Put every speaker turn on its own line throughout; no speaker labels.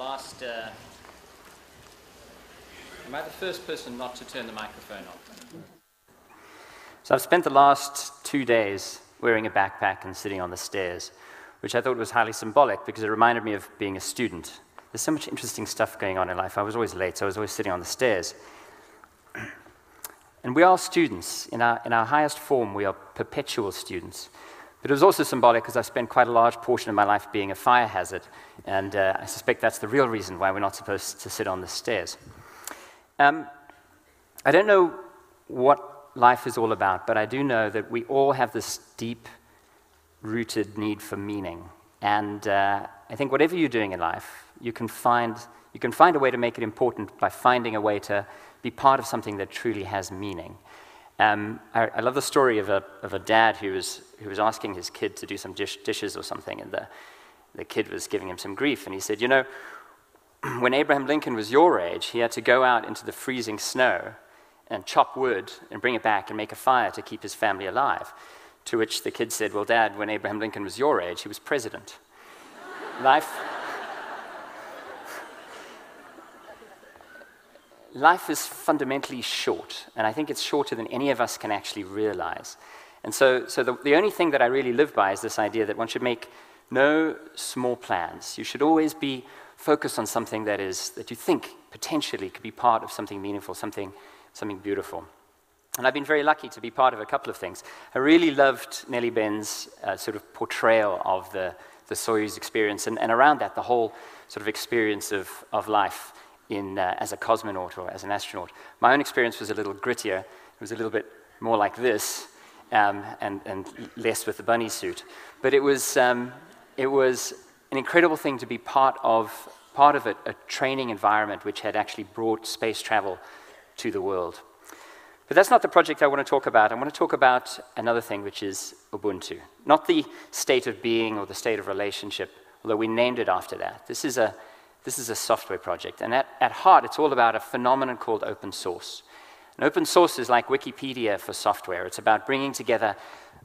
last. Uh, am I the first person not to turn the microphone on? So I've spent the last two days wearing a backpack and sitting on the stairs, which I thought was highly symbolic because it reminded me of being a student. There's so much interesting stuff going on in life. I was always late, so I was always sitting on the stairs. And we are students. In our, in our highest form, we are perpetual students. But it was also symbolic because I spent quite a large portion of my life being a fire hazard, and uh, I suspect that's the real reason why we're not supposed to sit on the stairs. Um, I don't know what life is all about, but I do know that we all have this deep rooted need for meaning. And uh, I think whatever you're doing in life, you can, find, you can find a way to make it important by finding a way to be part of something that truly has meaning. Um, I, I, love the story of a, of a dad who was, who was asking his kid to do some dish, dishes or something, and the, the kid was giving him some grief. And he said, You know, when Abraham Lincoln was your age, he had to go out into the freezing snow and chop wood and bring it back and make a fire to keep his family alive. To which the kid said, Well, Dad, when Abraham Lincoln was your age, he was president. Life. Life is fundamentally short, and I think it's shorter than any of us can actually realize. And so, so the, the only thing that I really live by is this idea that one should make no small plans. You should always be focused on something that, is, that you think potentially could be part of something meaningful, something, something beautiful. And I've been very lucky to be part of a couple of things. I really loved Nellie Benn's uh, sort of portrayal of the, the Soyuz experience, and, and around that, the whole sort of experience of, of life in, uh, as a cosmonaut or as an astronaut. My own experience was a little grittier. It was a little bit more like this um, and, and less with the bunny suit. But it was, um, it was an incredible thing to be part of, part of a, a training environment which had actually brought space travel to the world. But that's not the project I want to talk about. I want to talk about another thing, which is Ubuntu. Not the state of being or the state of relationship, although we named it after that. This is a this is a software project. And at, at heart, it's all about a phenomenon called open source. And open source is like Wikipedia for software. It's about bringing together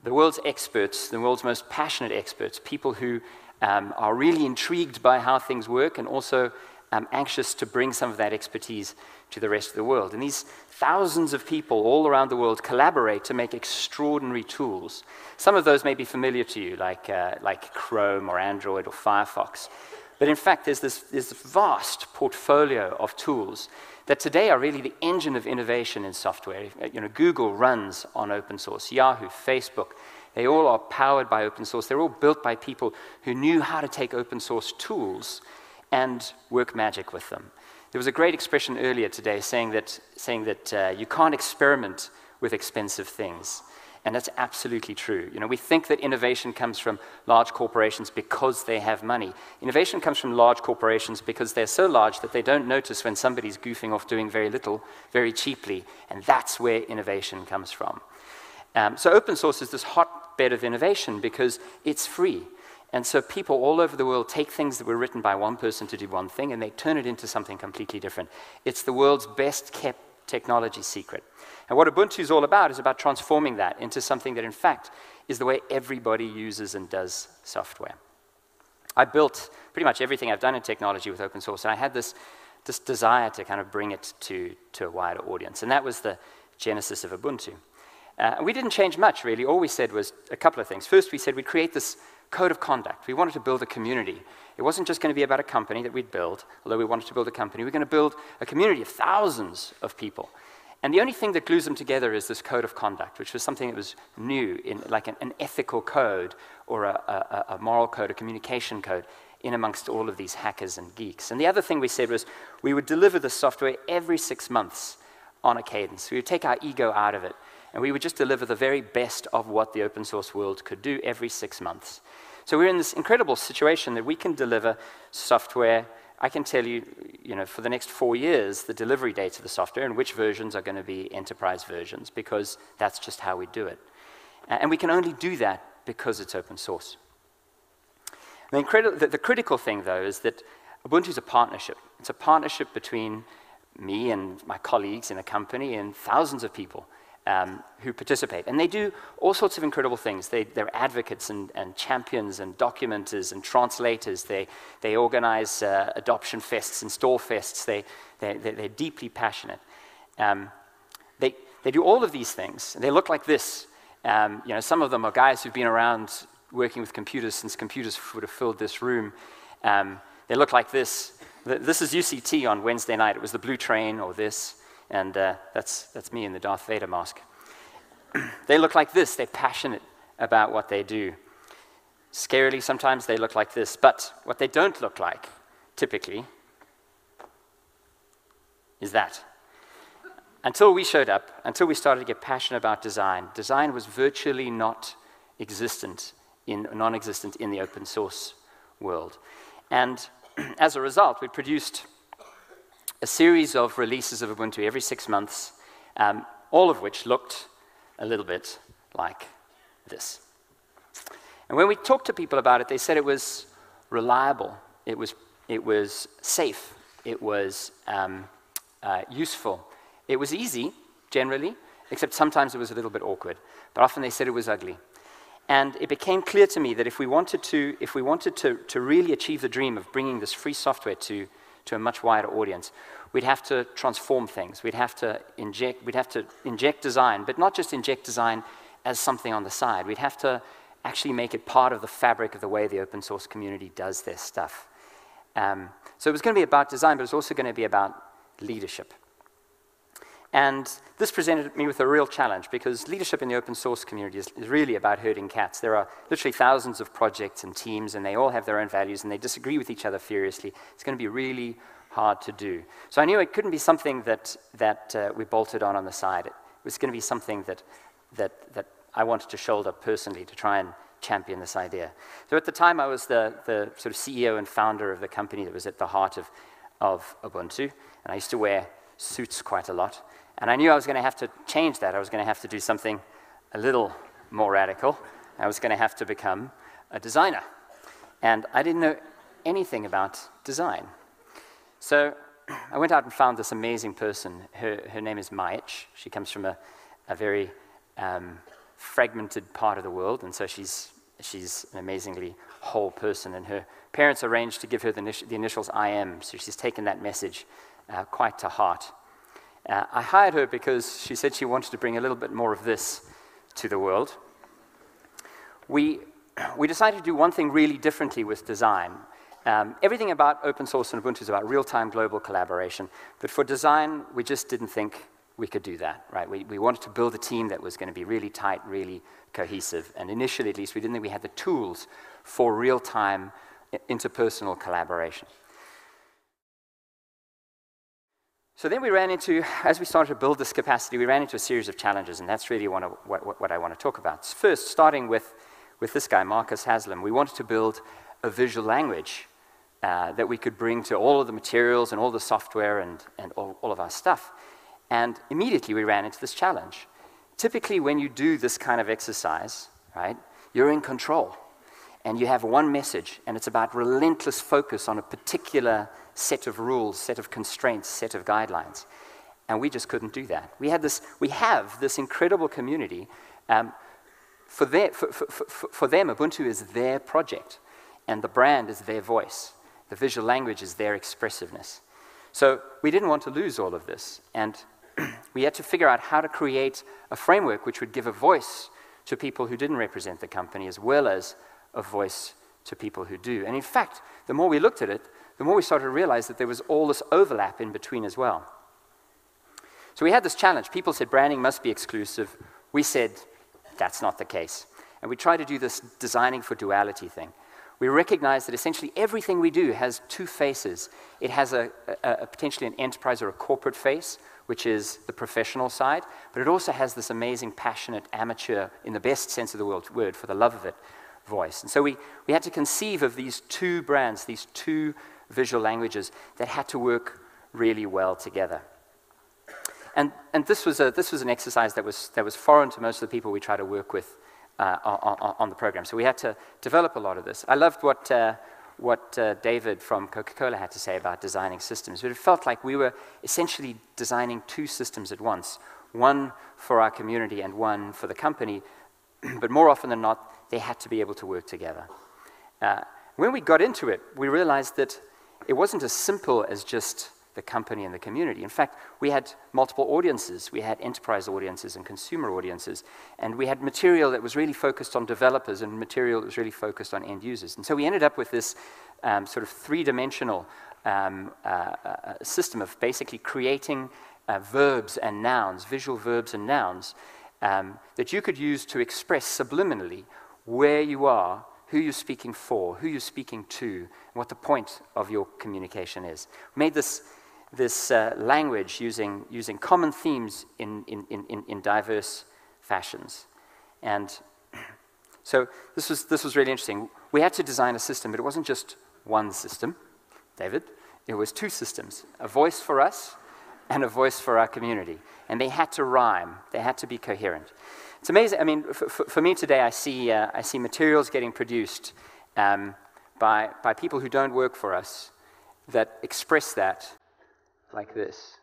the world's experts, the world's most passionate experts, people who um, are really intrigued by how things work and also um, anxious to bring some of that expertise to the rest of the world. And these thousands of people all around the world collaborate to make extraordinary tools. Some of those may be familiar to you, like, uh, like Chrome or Android or Firefox. But in fact, there's this, this vast portfolio of tools that today are really the engine of innovation in software. You know, Google runs on open source, Yahoo, Facebook, they all are powered by open source. They're all built by people who knew how to take open source tools and work magic with them. There was a great expression earlier today saying that, saying that uh, you can't experiment with expensive things. And that's absolutely true. You know, we think that innovation comes from large corporations because they have money. Innovation comes from large corporations because they're so large that they don't notice when somebody's goofing off doing very little very cheaply. And that's where innovation comes from. Um, so open source is this hotbed of innovation because it's free. And so people all over the world take things that were written by one person to do one thing and they turn it into something completely different. It's the world's best kept technology secret. And what Ubuntu is all about is about transforming that into something that, in fact, is the way everybody uses and does software. I built pretty much everything I've done in technology with open source, and I had this, this desire to kind of bring it to, to a wider audience. And that was the genesis of Ubuntu. Uh, we didn't change much, really. All we said was a couple of things. First, we said we'd create this code of conduct. We wanted to build a community. It wasn't just going to be about a company that we'd build, although we wanted to build a company. We were going to build a community of thousands of people and the only thing that glues them together is this code of conduct, which was something that was new, in, like an, an ethical code or a, a, a moral code, a communication code, in amongst all of these hackers and geeks. And the other thing we said was we would deliver the software every six months on a cadence. We would take our ego out of it, and we would just deliver the very best of what the open source world could do every six months. So we're in this incredible situation that we can deliver software I can tell you, you know, for the next four years, the delivery dates of the software and which versions are going to be enterprise versions, because that's just how we do it. And we can only do that because it's open source. The, the, the critical thing, though, is that Ubuntu is a partnership. It's a partnership between me and my colleagues in a company and thousands of people um, who participate. And they do all sorts of incredible things. They, they're advocates and, and champions and documenters and translators. They, they organize uh, adoption fests and store fests. They, they, they're deeply passionate. Um, they, they do all of these things. They look like this. Um, you know, some of them are guys who've been around working with computers since computers would have filled this room. Um, they look like this. This is UCT on Wednesday night. It was the blue train or this. And uh, that's, that's me in the Darth Vader mask. they look like this. They're passionate about what they do. Scarily, sometimes they look like this. But what they don't look like, typically, is that. Until we showed up, until we started to get passionate about design, design was virtually not existent, in, non-existent in the open source world. And as a result, we produced a series of releases of Ubuntu every six months, um, all of which looked a little bit like this. And when we talked to people about it, they said it was reliable, it was, it was safe, it was um, uh, useful, it was easy, generally, except sometimes it was a little bit awkward. But often they said it was ugly. And it became clear to me that if we wanted to, if we wanted to, to really achieve the dream of bringing this free software to, to a much wider audience, we'd have to transform things. We'd have to inject, we'd have to inject design, but not just inject design as something on the side. We'd have to actually make it part of the fabric of the way the open source community does their stuff. Um, so it was going to be about design, but it was also going to be about leadership. And this presented me with a real challenge because leadership in the open source community is, is, really about herding cats. There are literally thousands of projects and teams, and they all have their own values, and they disagree with each other furiously. It's going to be really hard to do. So I knew it couldn't be something that, that uh, we bolted on on the side. It was going to be something that, that, that I wanted to shoulder personally to try and champion this idea. So at the time, I was the, the sort of CEO and founder of the company that was at the heart of, of Ubuntu, and I used to wear suits quite a lot. And I knew I was going to have to change that. I was going to have to do something a little more radical. I was going to have to become a designer. And I didn't know anything about design. So I went out and found this amazing person. Her, her name is Majic. She comes from a, a very um, fragmented part of the world, and so she's, she's an amazingly whole person. And her parents arranged to give her the, the initials IM, so she's taken that message uh, quite to heart. Uh, I hired her because she said she wanted to bring a little bit more of this to the world. We, we decided to do one thing really differently with design. Um, everything about open source and Ubuntu is about real-time global collaboration, but for design, we just didn't think we could do that, right? We, we wanted to build a team that was going to be really tight, really cohesive, and initially, at least, we didn't think we had the tools for real-time interpersonal collaboration. So then we ran into, as we started to build this capacity, we ran into a series of challenges, and that's really what, what, what I want to talk about. First, starting with, with this guy, Marcus Haslam, we wanted to build a visual language uh, that we could bring to all of the materials and all the software and, and all, all of our stuff. And immediately we ran into this challenge. Typically, when you do this kind of exercise, right, you're in control. And you have one message, and it's about relentless focus on a particular set of rules, set of constraints, set of guidelines. And we just couldn't do that. We, had this, we have this incredible community. Um, for, their, for, for, for, for them, Ubuntu is their project, and the brand is their voice. The visual language is their expressiveness. So we didn't want to lose all of this. And we had to figure out how to create a framework which would give a voice to people who didn't represent the company as well as a voice to people who do. And in fact, the more we looked at it, the more we started to realize that there was all this overlap in between as well. So we had this challenge. People said branding must be exclusive. We said that's not the case. And we tried to do this designing for duality thing. We recognize that essentially everything we do has two faces. It has a, a, a, potentially an enterprise or a corporate face, which is the professional side, but it also has this amazing, passionate, amateur, in the best sense of the word, for the love of it, voice. And so we, we had to conceive of these two brands, these two visual languages that had to work really well together. And, and this, was a, this was an exercise that was, that was foreign to most of the people we try to work with uh, on, on, the program. So we had to develop a lot of this. I loved what, uh, what uh, David from Coca-Cola had to say about designing systems. But it felt like we were essentially designing two systems at once. one for our community and one for the company, but more often than not, they had to be able to work together. Uh, when we got into it, we realized that it wasn't as simple as just the company and the community. In fact, we had multiple audiences. We had enterprise audiences and consumer audiences. And we had material that was really focused on developers and material that was really focused on end users. And so we ended up with this um, sort of three dimensional um, uh, uh, system of basically creating uh, verbs and nouns, visual verbs and nouns, um, that you could use to express subliminally where you are who you're speaking for, who you're speaking to, what the point of your communication is. We made this this uh, language using, using common themes in, in, in, in diverse fashions. And so this was, this was really interesting. We had to design a system, but it wasn't just one system, David. It was two systems a voice for us and a voice for our community. And they had to rhyme, they had to be coherent. It's amazing. I mean, for, for me today, I see, uh, I see materials getting produced um, by, by people who don't work for us that express that like this.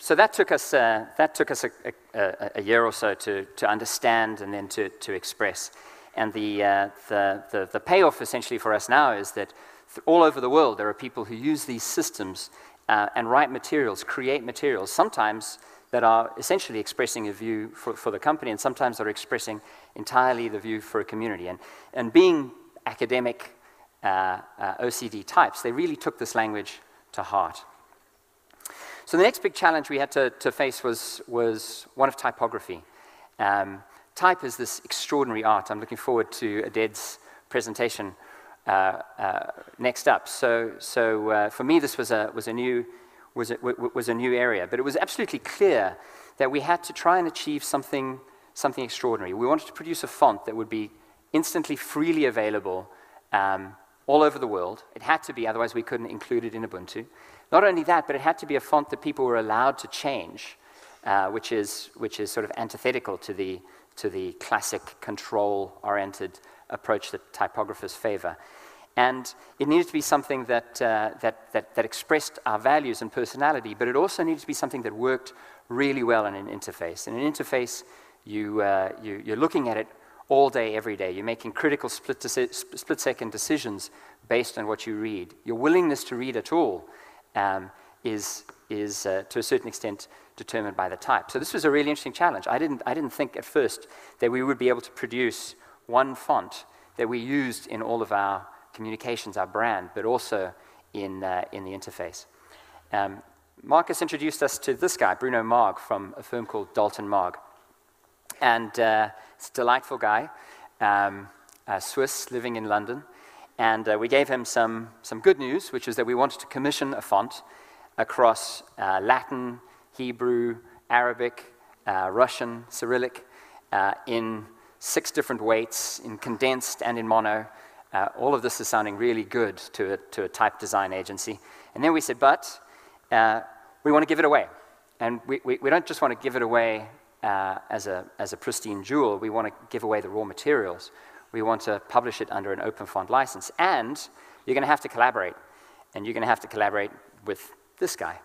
So that took us, uh, that took us a, a, a, year or so to, to understand and then to, to express. And the, uh, the, the, the, payoff essentially for us now is that all over the world there are people who use these systems uh, and write materials, create materials, sometimes that are essentially expressing a view for, for the company, and sometimes that are expressing entirely the view for a community. And, and being academic uh, uh, OCD types, they really took this language to heart. So the next big challenge we had to, to face was, was one of typography. Um, type is this extraordinary art. I'm looking forward to Aded's presentation uh, uh, next up. So, so uh, for me, this was a, was, a new, was, a, was a new area. But it was absolutely clear that we had to try and achieve something, something extraordinary. We wanted to produce a font that would be instantly freely available um, all over the world. It had to be, otherwise we couldn't include it in Ubuntu. Not only that, but it had to be a font that people were allowed to change, uh, which, is, which is sort of antithetical to the, to the classic control-oriented approach that typographers favor. And it needed to be something that, uh, that, that, that, expressed our values and personality, but it also needed to be something that worked really well in an interface. In an interface, you, uh, you, you're looking at it all day, every day. You're making critical split, split second decisions based on what you read. Your willingness to read at all um, is, is uh, to a certain extent determined by the type. So this was a really interesting challenge. I didn't, I didn't think at first that we would be able to produce one font that we used in all of our communications, our brand, but also in, uh, in the interface. Um, Marcus introduced us to this guy, Bruno Maag, from a firm called Dalton Maag. And uh, it's a delightful guy, um, Swiss, living in London. And uh, we gave him some, some good news, which is that we wanted to commission a font across uh, Latin, Hebrew, Arabic, uh, Russian, Cyrillic, uh, in six different weights, in condensed and in mono. Uh, all of this is sounding really good to a, to a type design agency. And then we said, but uh, we want to give it away. And we, we, we don't just want to give it away as, a, as a pristine jewel, we want to give away the raw materials we want to publish it under an open font license. And you're going to have to collaborate. And you're going to have to collaborate with this guy.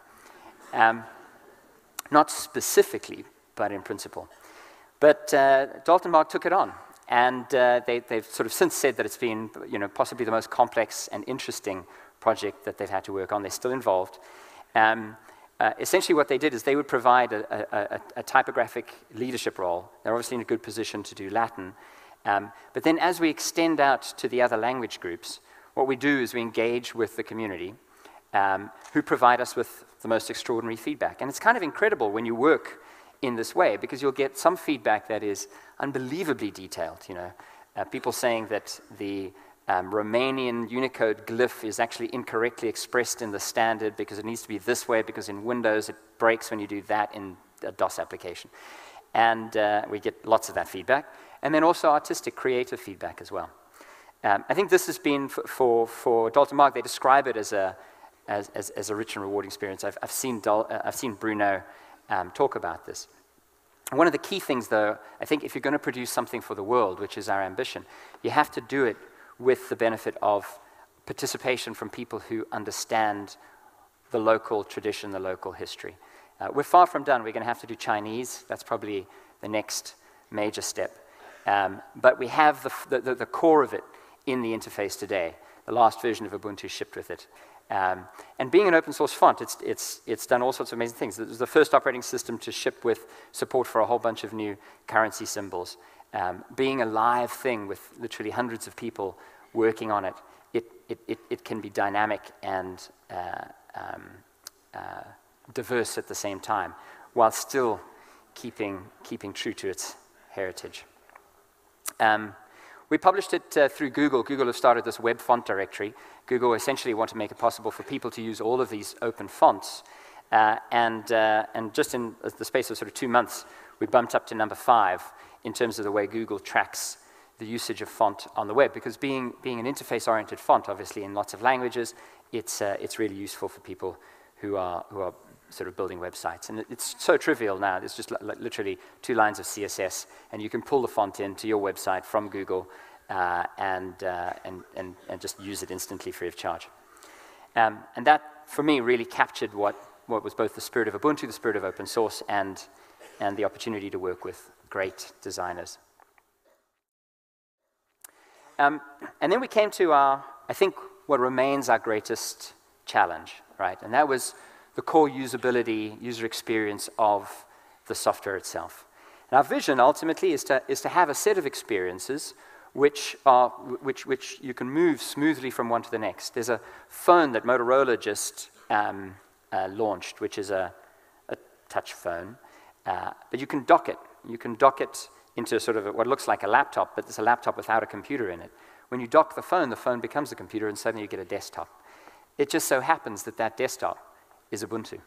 Um, not specifically, but in principle. But uh, Dalton Maag took it on. And uh, they, have sort of since said that it's been you know, possibly the most complex and interesting project that they've had to work on. They're still involved. Um, uh, essentially, what they did is they would provide a, a, a, typographic leadership role. They're obviously in a good position to do Latin. Um, but then as we extend out to the other language groups, what we do is we engage with the community um, who provide us with the most extraordinary feedback. And it's kind of incredible when you work in this way because you'll get some feedback that is unbelievably detailed. You know, uh, people saying that the um, Romanian Unicode glyph is actually incorrectly expressed in the standard because it needs to be this way because in Windows it breaks when you do that in a DOS application. And uh, we get lots of that feedback. And then also artistic, creative feedback as well. Um, I think this has been for, for, for Dalton Maag, they describe it as a, as, as, as a rich and rewarding experience. I've, I've, seen, uh, I've seen Bruno um, talk about this. One of the key things, though, I think if you're going to produce something for the world, which is our ambition, you have to do it with the benefit of participation from people who understand the local tradition, the local history. Uh, we're far from done. We're going to have to do Chinese. That's probably the next major step. Um, but we have the, the, the, core of it in the interface today. The last version of Ubuntu shipped with it. Um, and being an open source font, it's, it's, it's done all sorts of amazing things. It was the first operating system to ship with support for a whole bunch of new currency symbols. Um, being a live thing with literally hundreds of people working on it, it, it, it, it can be dynamic and uh, um, uh, diverse at the same time, while still keeping, keeping true to its heritage. Um, we published it uh, through Google. Google has started this web font directory. Google essentially want to make it possible for people to use all of these open fonts. Uh, and, uh, and just in the space of sort of two months, we bumped up to number five in terms of the way Google tracks the usage of font on the web. Because being, being an interface-oriented font, obviously in lots of languages, it's, uh, it's really useful for people who are, who are sort of building websites. And it's so trivial now. It's just li literally two lines of CSS, and you can pull the font into your website from Google uh, and, uh, and, and, and just use it instantly free of charge. Um, and that, for me, really captured what, what was both the spirit of Ubuntu, the spirit of open source, and, and the opportunity to work with great designers. Um, and then we came to our, I think, what remains our greatest challenge, right? And that was the core usability, user experience of the software itself. And our vision ultimately is to, is to have a set of experiences which, are, which, which you can move smoothly from one to the next. There's a phone that Motorola just um, uh, launched, which is a, a touch phone, uh, but you can dock it. You can dock it into sort of what looks like a laptop, but it's a laptop without a computer in it. When you dock the phone, the phone becomes a computer, and suddenly you get a desktop. It just so happens that that desktop is Ubuntu.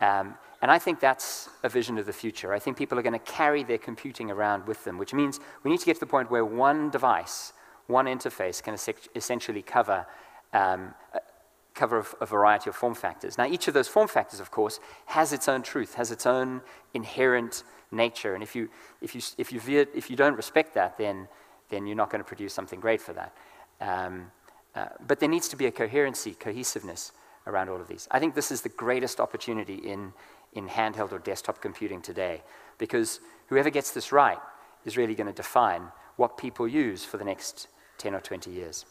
Um, and I think that's a vision of the future. I think people are going to carry their computing around with them, which means we need to get to the point where one device, one interface can essentially cover, um, cover a, a variety of form factors. Now, each of those form factors, of course, has its own truth, has its own inherent nature. And if you, if you, if you, veer, if you don't respect that, then, then you're not going to produce something great for that. Um, uh, but there needs to be a coherency, cohesiveness around all of these. I think this is the greatest opportunity in, in handheld or desktop computing today because whoever gets this right is really going to define what people use for the next 10 or 20 years.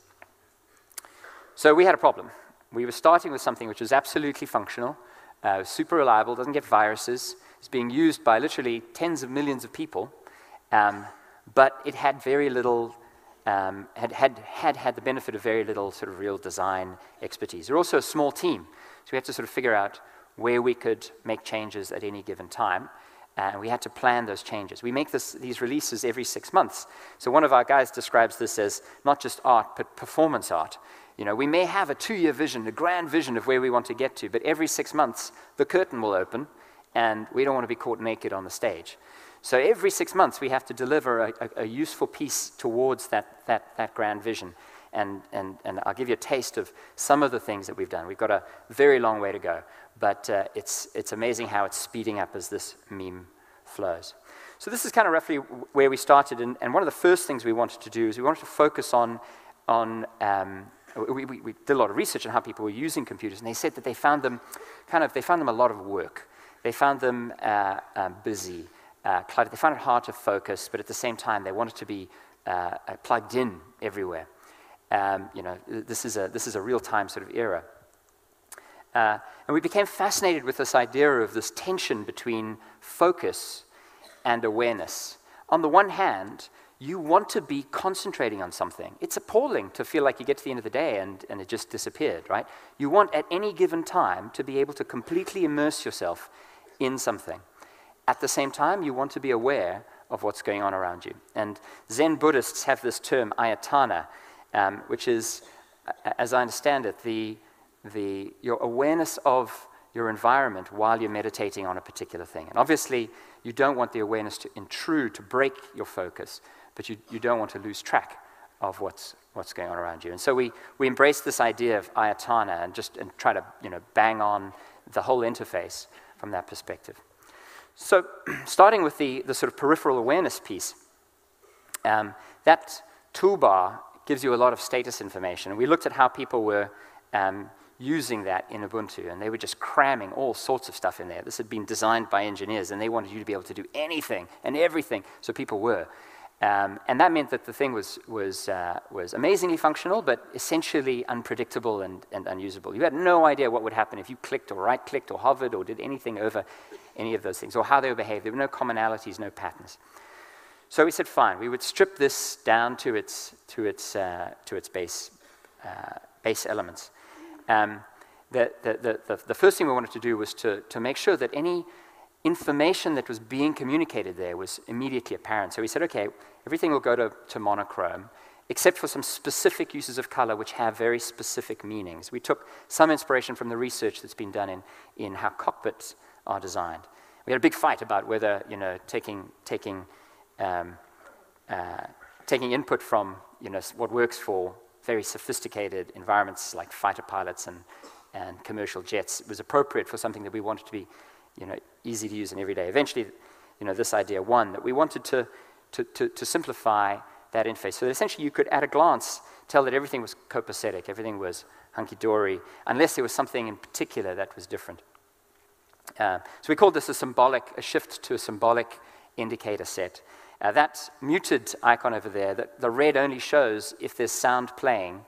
So we had a problem. We were starting with something which was absolutely functional, uh, super reliable, doesn't get viruses, it's being used by literally tens of millions of people, um, but it had very little um, had, had, had had the benefit of very little sort of real design expertise. They're also a small team, so we had to sort of figure out where we could make changes at any given time. And we had to plan those changes. We make this, these releases every six months. So one of our guys describes this as not just art, but performance art. You know, we may have a two-year vision, a grand vision of where we want to get to, but every six months, the curtain will open, and we don't want to be caught naked on the stage. So every six months, we have to deliver a, a, a useful piece towards that, that, that grand vision. And, and, and I'll give you a taste of some of the things that we've done. We've got a very long way to go, but uh, it's, it's amazing how it's speeding up as this meme flows. So this is kind of roughly where we started, and, and one of the first things we wanted to do is we wanted to focus on, on um, we, we, we, did a lot of research on how people were using computers, and they said that they found them kind of, they found them a lot of work. They found them uh, um, busy uh, They found it hard to focus, but at the same time, they wanted to be uh, plugged in everywhere. Um, you know, this is a, this is a real-time sort of era. Uh, and we became fascinated with this idea of this tension between focus and awareness. On the one hand, you want to be concentrating on something. It's appalling to feel like you get to the end of the day and, and it just disappeared, right? You want at any given time to be able to completely immerse yourself in something. At the same time, you want to be aware of what's going on around you. And Zen Buddhists have this term, ayatana, um, which is, as I understand it, the, the, your awareness of your environment while you're meditating on a particular thing. And obviously, you don't want the awareness to intrude, to break your focus, but you, you don't want to lose track of what's, what's going on around you. And so we, we embrace this idea of ayatana and just and try to you know, bang on the whole interface from that perspective. So, starting with the, the sort of peripheral awareness piece, um, that toolbar gives you a lot of status information. We looked at how people were um, using that in Ubuntu, and they were just cramming all sorts of stuff in there. This had been designed by engineers, and they wanted you to be able to do anything and everything, so people were. Um, and that meant that the thing was, was, uh, was amazingly functional, but essentially unpredictable and, and unusable. You had no idea what would happen if you clicked or right clicked or hovered or did anything over any of those things, or how they would behave. There were no commonalities, no patterns. So we said, fine, we would strip this down to its, to its, uh, to its base, uh, base elements. Um, the, the, the, the, first thing we wanted to do was to, to make sure that any information that was being communicated there was immediately apparent. So we said, okay, everything will go to, to monochrome, except for some specific uses of color which have very specific meanings. We took some inspiration from the research that's been done in, in how cockpits are designed. We had a big fight about whether, you know, taking, taking um, uh, taking input from you know, what works for very sophisticated environments like fighter pilots and, and commercial jets was appropriate for something that we wanted to be you know, easy to use and every day. Eventually, you know, this idea won that we wanted to, to, to, to simplify that interface so that essentially you could, at a glance, tell that everything was copacetic, everything was hunky-dory, unless there was something in particular that was different. Uh, so we call this a symbolic, a shift to a symbolic indicator set. Uh, that muted icon over there, that the red only shows if there's sound playing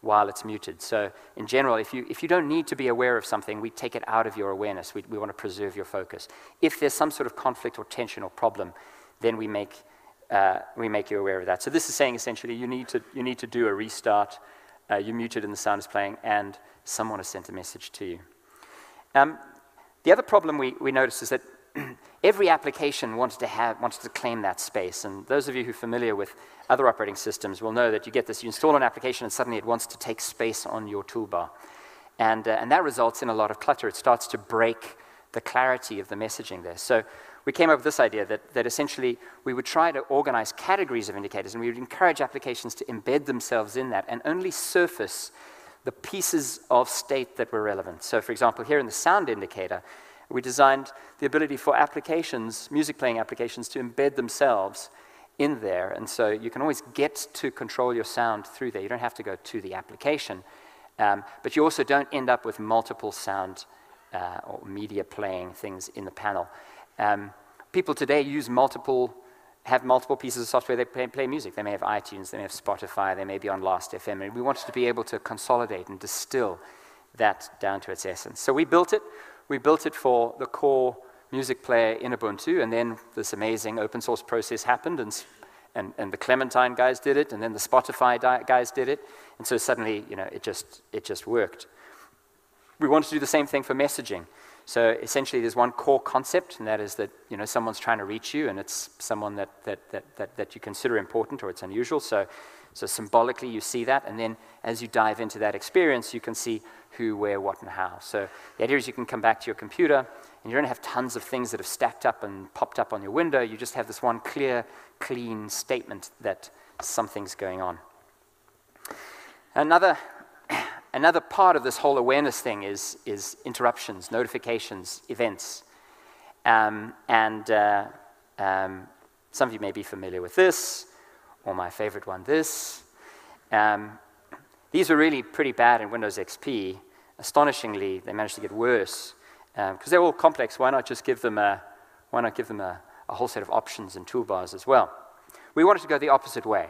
while it's muted. So in general, if you, if you don't need to be aware of something, we take it out of your awareness. We, we want to preserve your focus. If there's some sort of conflict or tension or problem, then we make, uh, we make you aware of that. So this is saying essentially you need to, you need to do a restart, uh, you're muted and the sound is playing, and someone has sent a message to you. Um, the other problem we, we noticed is that every application wanted to have wanted to claim that space. And those of you who are familiar with other operating systems will know that you get this, you install an application and suddenly it wants to take space on your toolbar. And, uh, and that results in a lot of clutter. It starts to break the clarity of the messaging there. So we came up with this idea that, that essentially we would try to organize categories of indicators and we would encourage applications to embed themselves in that and only surface the pieces of state that were relevant. So for example, here in the sound indicator, we designed the ability for applications, music playing applications, to embed themselves in there. And so you can always get to control your sound through there. You don't have to go to the application. Um, but you also don't end up with multiple sound uh, or media playing things in the panel. Um, people today use multiple, have multiple pieces of software they play, play, music. They may have iTunes, they may have Spotify, they may be on Last.fm. And we wanted to be able to consolidate and distill that down to its essence. So we built it we built it for the core music player in Ubuntu, and then this amazing open source process happened, and, and, and the Clementine guys did it, and then the Spotify guys did it, and so suddenly, you know, it just, it just worked. We wanted to do the same thing for messaging. So essentially, there's one core concept, and that is that you know someone's trying to reach you, and it's someone that that that that, that you consider important or it's unusual. So, so symbolically, you see that, and then as you dive into that experience, you can see who, where, what, and how. So the idea is you can come back to your computer and you don't have tons of things that have stacked up and popped up on your window. You just have this one clear, clean statement that something's going on. Another, another part of this whole awareness thing is, is interruptions, notifications, events. Um, and uh, um, some of you may be familiar with this, or my favorite one, this. Um, these were really pretty bad in Windows XP. Astonishingly, they managed to get worse. Because um, they're all complex, why not just give them, a, why not give them a, a, whole set of options and toolbars as well? We wanted to go the opposite way.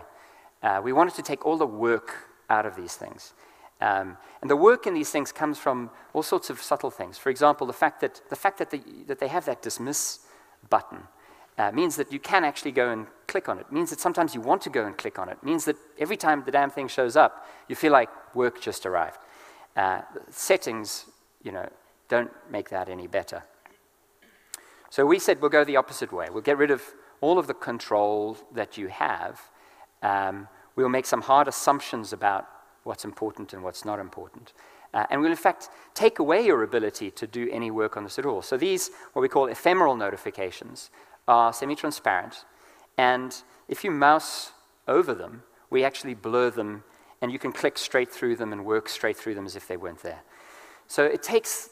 Uh, we wanted to take all the work out of these things. Um, and the work in these things comes from all sorts of subtle things. For example, the fact that, the fact that, they, that they have that dismiss button uh, means that you can actually go and click on it. means that sometimes you want to go and click on it. it. means that every time the damn thing shows up, you feel like work just arrived. Uh, settings, you know, don't make that any better. So we said we'll go the opposite way. We'll get rid of all of the control that you have. Um, We'll make some hard assumptions about what's important and what's not important. Uh, and we'll, in fact, take away your ability to do any work on this at all. So these, what we call ephemeral notifications, are semi-transparent. And if you mouse over them, we actually blur them, and you can click straight through them and work straight through them as if they weren't there. So it takes,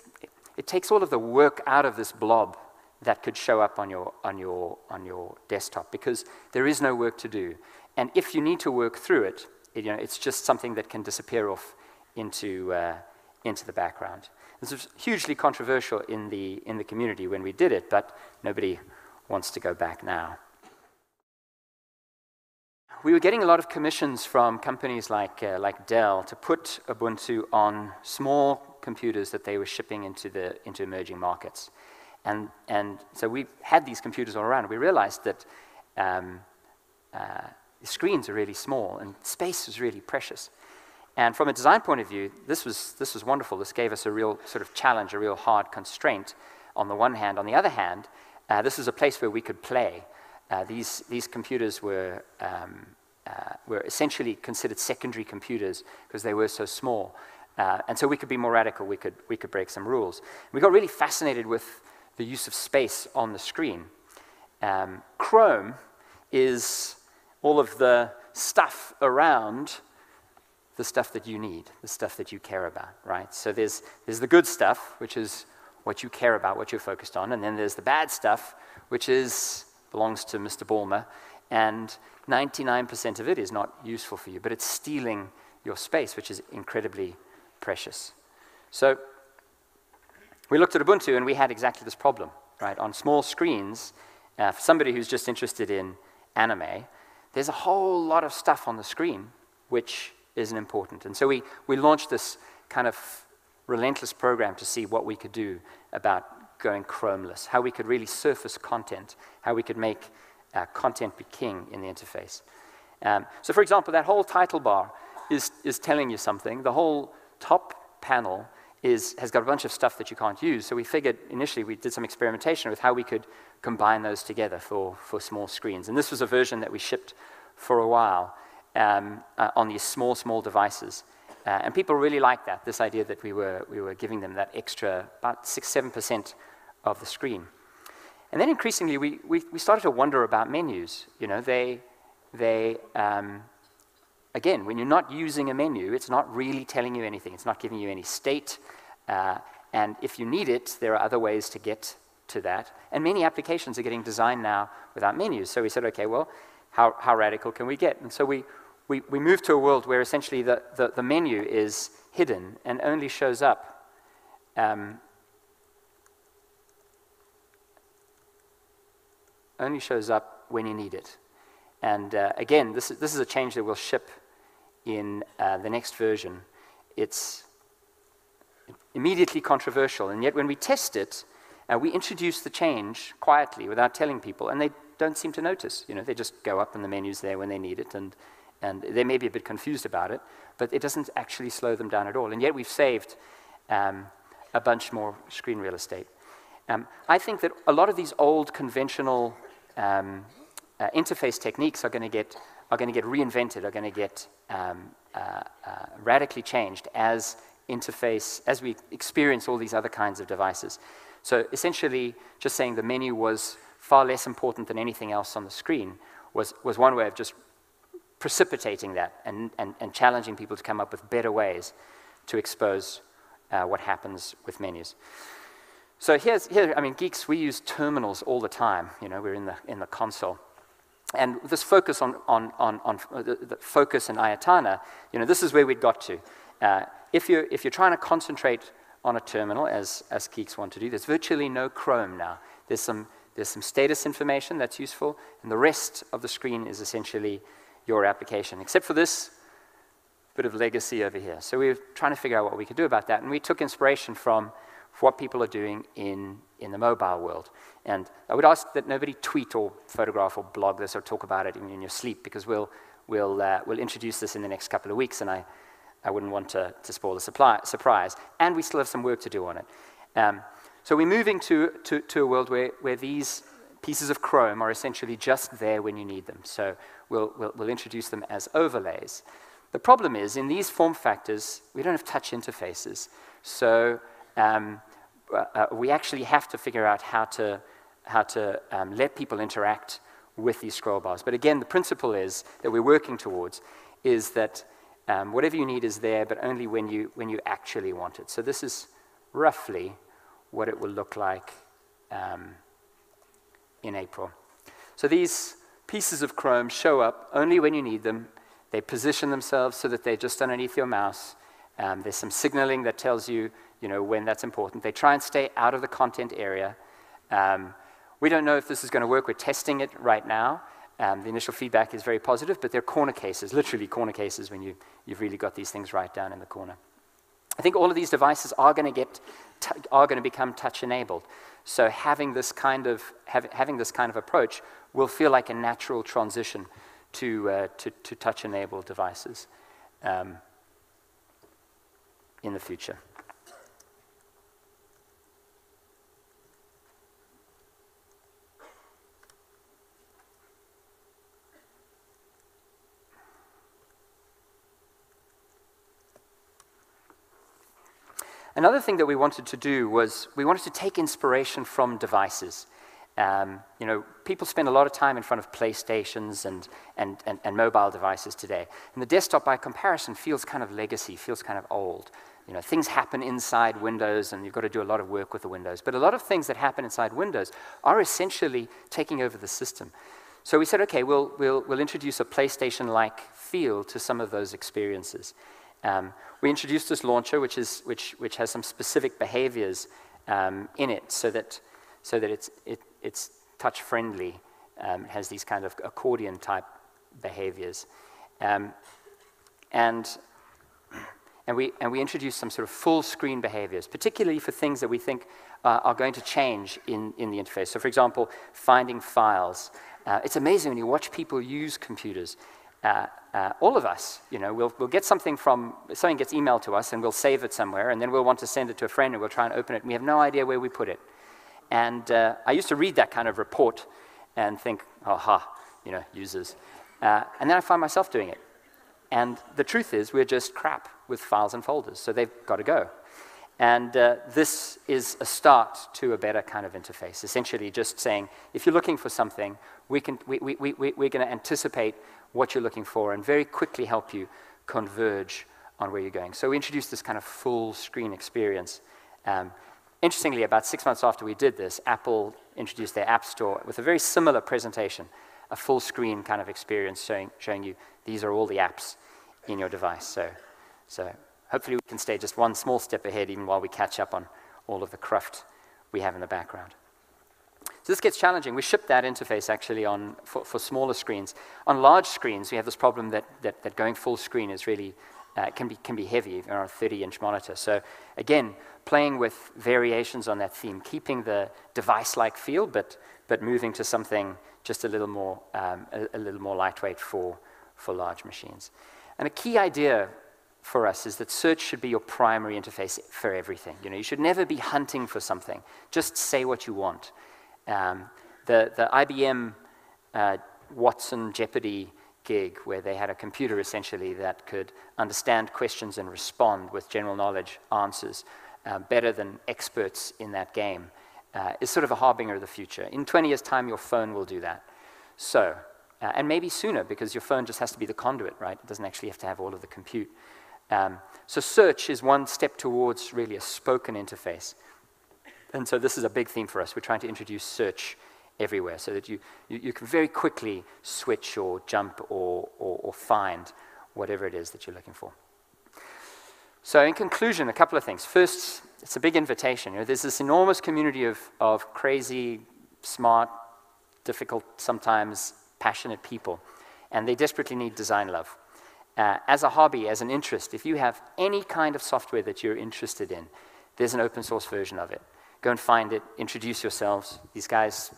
it takes all of the work out of this blob that could show up on your, on, your, on your desktop because there is no work to do. And if you need to work through it you know, it's just something that can disappear off into, uh, into the background. This was hugely controversial in the, in the community when we did it, but nobody wants to go back now. We were getting a lot of commissions from companies like, uh, like Dell to put Ubuntu on small computers that they were shipping into, the, into emerging markets. And, and so we had these computers all around. We realized that um, uh, the screens are really small and space is really precious. And from a design point of view, this was, this was wonderful. This gave us a real sort of challenge, a real hard constraint on the one hand. On the other hand, uh, this is a place where we could play. Uh, these, these computers were, um, uh, were essentially considered secondary computers because they were so small. Uh, and so we could be more radical, we could, we could break some rules. We got really fascinated with the use of space on the screen. Um, Chrome is all of the stuff around the stuff that you need, the stuff that you care about, right? So there's, there's the good stuff, which is what you care about, what you're focused on, and then there's the bad stuff, which is belongs to Mr. Ballmer, and 99% of it is not useful for you, but it's stealing your space, which is incredibly precious. So we looked at Ubuntu and we had exactly this problem, right? On small screens, uh, for somebody who's just interested in anime, there's a whole lot of stuff on the screen which isn't important. And so we, we launched this kind of relentless program to see what we could do about going chromeless, how we could really surface content, how we could make uh, content be king in the interface. Um, so, for example, that whole title bar is, is telling you something. The whole top panel is, has got a bunch of stuff that you can't use. So we figured initially we did some experimentation with how we could combine those together for, for small screens. And this was a version that we shipped for a while um, uh, on these small, small devices. Uh, and people really liked that, this idea that we were, we were giving them that extra, about 6 7% of the screen. And then increasingly, we, we, we, started to wonder about menus. You know, they, they um, again, when you're not using a menu, it's not really telling you anything. It's not giving you any state. Uh, and if you need it, there are other ways to get to that. And many applications are getting designed now without menus. So we said, okay, well, how, how radical can we get? And so we, we, we moved to a world where essentially the, the, the menu is hidden and only shows up um, only shows up when you need it. And uh, again, this is, this is a change that will ship in uh, the next version. It's immediately controversial, and yet when we test it, uh, we introduce the change quietly without telling people, and they don't seem to notice. You know, they just go up and the menu's there when they need it, and and they may be a bit confused about it, but it doesn't actually slow them down at all. And yet we've saved um, a bunch more screen real estate. Um, I think that a lot of these old conventional um, uh, interface techniques are going to get are going to get reinvented, are going to get um, uh, uh, radically changed as interface as we experience all these other kinds of devices. So essentially, just saying the menu was far less important than anything else on the screen was, was one way of just precipitating that and, and, and challenging people to come up with better ways to expose uh, what happens with menus. So here's, here, I mean, geeks, we use terminals all the time. You know, we're in the, in the console. And this focus on, on, on, on uh, the, the, focus and Ayatana, you know, this is where we'd got to. Uh, if, you're, if you're trying to concentrate on a terminal, as, as geeks want to do, there's virtually no Chrome now. There's some, there's some status information that's useful, and the rest of the screen is essentially your application, except for this bit of legacy over here. So we were trying to figure out what we could do about that, and we took inspiration from what people are doing in, in the mobile world. And I would ask that nobody tweet or photograph or blog this or talk about it in, in your sleep, because we'll, we'll, uh, we'll introduce this in the next couple of weeks, and I, I wouldn't want to, to spoil the supply, surprise. And we still have some work to do on it. Um, so we're moving to, to, to a world where, where these pieces of Chrome are essentially just there when you need them. So we'll, we'll, we'll introduce them as overlays. The problem is, in these form factors, we don't have touch interfaces. So um, uh, uh, we actually have to figure out how to, how to um, let people interact with these scroll bars. But again, the principle is that we're working towards is that um, whatever you need is there, but only when you, when you actually want it. So this is roughly what it will look like um, in April. So these pieces of Chrome show up only when you need them. They position themselves so that they're just underneath your mouse. Um, there's some signaling that tells you, you know, when that's important. They try and stay out of the content area. Um, we don't know if this is going to work. We're testing it right now. Um, the initial feedback is very positive, but they're corner cases, literally corner cases when you, you've really got these things right down in the corner. I think all of these devices are going to get are going to become touch enabled. So having this kind of have, having this kind of approach will feel like a natural transition to uh, to, to touch enabled devices um, in the future. Another thing that we wanted to do was we wanted to take inspiration from devices. Um, you know, people spend a lot of time in front of PlayStations and, and, and, and, mobile devices today. And the desktop, by comparison, feels kind of legacy, feels kind of old. You know, things happen inside Windows, and you've got to do a lot of work with the Windows. But a lot of things that happen inside Windows are essentially taking over the system. So we said, okay, we'll, we'll, we'll introduce a PlayStation-like feel to some of those experiences. Um, we introduced this launcher, which, is, which, which has some specific behaviors um, in it so that, so that it's, it, it's touch friendly. Um, it has these kind of accordion type behaviors. Um, and, and, we, and we introduced some sort of full screen behaviors, particularly for things that we think uh, are going to change in, in the interface. So, for example, finding files. Uh, it's amazing when you watch people use computers uh, uh, all of us, you know, we'll, we'll get something from, something gets emailed to us and we'll save it somewhere and then we'll want to send it to a friend and we'll try and open it and we have no idea where we put it. And uh, I used to read that kind of report and think, aha, you know, users. Uh, and then I find myself doing it. And the truth is, we're just crap with files and folders, so they've got to go. And uh, this is a start to a better kind of interface, essentially just saying, if you're looking for something, we can, we, we, we, we're going to anticipate what you're looking for and very quickly help you converge on where you're going. So we introduced this kind of full screen experience. Um, interestingly, about six months after we did this, Apple introduced their App Store with a very similar presentation, a full screen kind of experience showing, showing you these are all the apps in your device. So, so hopefully we can stay just one small step ahead even while we catch up on all of the cruft we have in the background. So this gets challenging. We ship that interface actually on, for, for smaller screens. On large screens, we have this problem that, that, that going full screen is really, uh, can, be, can be heavy on a 30-inch monitor. So again, playing with variations on that theme, keeping the device-like feel, but, but moving to something just a little more, um, a, a little more lightweight for, for large machines. And a key idea for us is that search should be your primary interface for everything. You know, you should never be hunting for something. Just say what you want. Um, the, the IBM uh, Watson Jeopardy gig, where they had a computer essentially that could understand questions and respond with general knowledge answers uh, better than experts in that game, uh, is sort of a harbinger of the future. In 20 years' time, your phone will do that. So, uh, and maybe sooner, because your phone just has to be the conduit, right? It doesn't actually have to have all of the compute. Um, so search is one step towards really a spoken interface. And so this is a big theme for us. We're trying to introduce search everywhere so that you, you, you can very quickly switch or jump or, or, or find whatever it is that you're looking for. So in conclusion, a couple of things. First, it's a big invitation. You know, there's this enormous community of, of crazy, smart, difficult, sometimes passionate people, and they desperately need design love. Uh, as a hobby, as an interest, if you have any kind of software that you're interested in, there's an open source version of it. Go and find it, introduce yourselves. These guys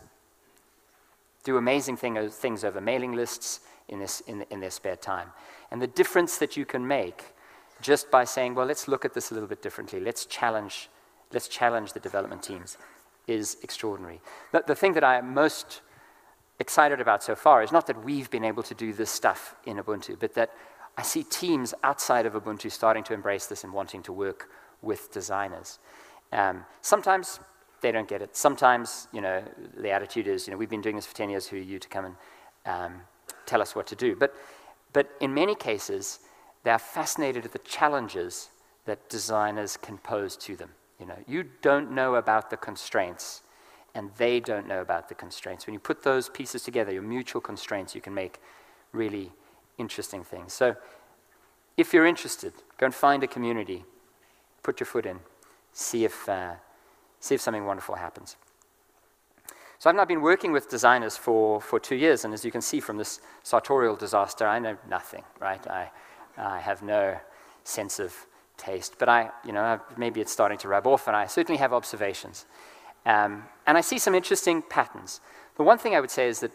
do amazing thing, things over mailing lists in, this, in, in their spare time. And the difference that you can make just by saying, well, let's look at this a little bit differently. Let's challenge, let's challenge the development teams. is extraordinary. The, the thing that I'm most excited about so far is not that we've been able to do this stuff in Ubuntu, but that I see teams outside of Ubuntu starting to embrace this and wanting to work with designers. Um, sometimes they don't get it. Sometimes, you know, the attitude is, you know, we've been doing this for 10 years, who are you to come and um, tell us what to do? But, but in many cases, they are fascinated at the challenges that designers can pose to them. You know, you don't know about the constraints, and they don't know about the constraints. When you put those pieces together, your mutual constraints, you can make really interesting things. So if you're interested, go and find a community, put your foot in, see if, uh, see if something wonderful happens. So I've now been working with designers for, for two years, and as you can see from this sartorial disaster, I know nothing, right? I, I have no sense of taste, but I, you know, maybe it's starting to rub off, and I certainly have observations. Um, and I see some interesting patterns. The one thing I would say is that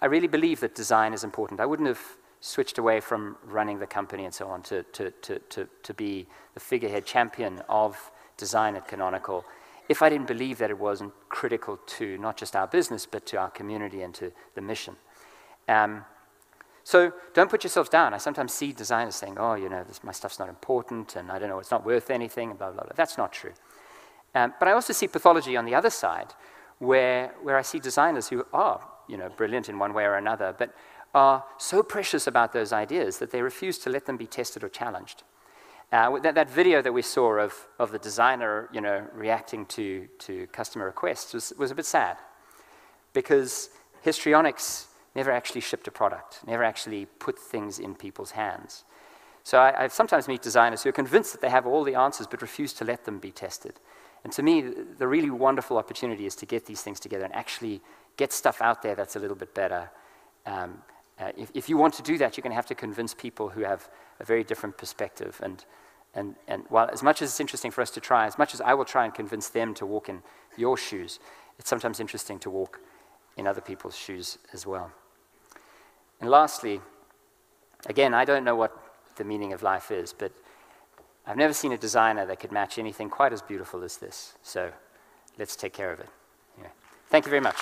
I really believe that design is important. I wouldn't have switched away from running the company and so on to, to, to, to, to be the figurehead champion of design at Canonical if I didn't believe that it wasn't critical to not just our business, but to our community and to the mission. Um, so don't put yourselves down. I sometimes see designers saying, oh, you know, this, my stuff's not important, and I don't know, it's not worth anything, and blah, blah, blah. That's not true. Um, but I also see pathology on the other side, where, where I see designers who are, you know, brilliant in one way or another, but are so precious about those ideas that they refuse to let them be tested or challenged. Uh, that, that video that we saw of, of the designer you know, reacting to, to customer requests was, was a bit sad because histrionics never actually shipped a product, never actually put things in people's hands. So I, I, sometimes meet designers who are convinced that they have all the answers but refuse to let them be tested. And to me, the really wonderful opportunity is to get these things together and actually get stuff out there that's a little bit better. Um, uh, if, if, you want to do that, you're going to have to convince people who have a very different perspective. And and, and while as much as it's interesting for us to try, as much as I will try and convince them to walk in your shoes, it's sometimes interesting to walk in other people's shoes as well. And lastly, again, I don't know what the meaning of life is, but I've never seen a designer that could match anything quite as beautiful as this. So let's take care of it. Anyway, thank you very much.